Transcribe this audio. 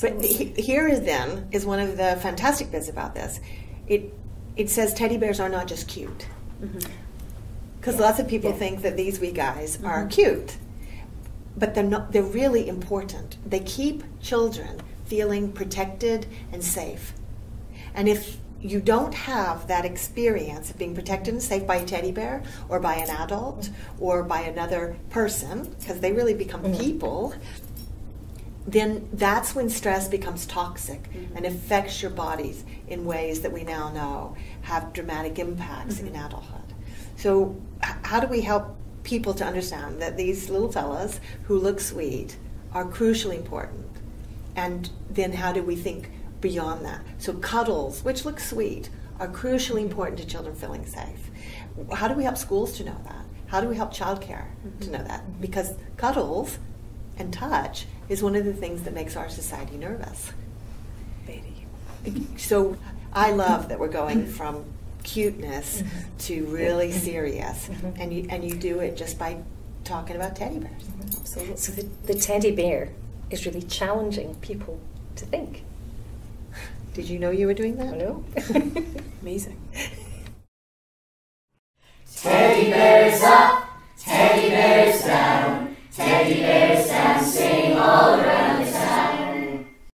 But he- here is then is one of the fantastic bits about this. It it says teddy bears are not just cute. Mm-hmm. Because lots of people Yeah. think that these wee guys mm-hmm. are cute, but they're not. They're really important. They keep children feeling protected and safe. And if you don't have that experience of being protected and safe by a teddy bear or by an adult mm-hmm. or by another person, because they really become people, then that's when stress becomes toxic mm-hmm. and affects your bodies in ways that we now know have dramatic impacts mm-hmm. in adulthood. So, h- how do we help people to understand that these little fellas who look sweet are crucially important? And then, how do we think beyond that? So, cuddles, which look sweet, are crucially mm-hmm. important to children feeling safe. How do we help schools to know that? How do we help childcare to know that? Because cuddles and touch is one of the things that makes our society nervous. So I love that we're going from cuteness mm-hmm. to really serious, mm-hmm. and you and you do it just by talking about teddy bears. Mm-hmm. Absolutely. So the, the teddy bear is really challenging people to think. Did you know you were doing I that? know. Amazing.